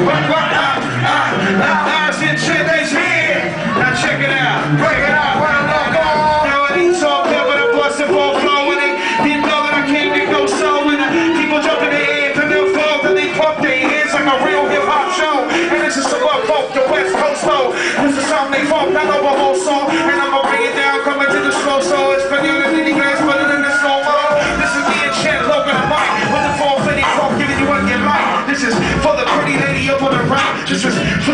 I, Now check it out, break it out, Round I love. Now I need talk, never bust it for Jesus.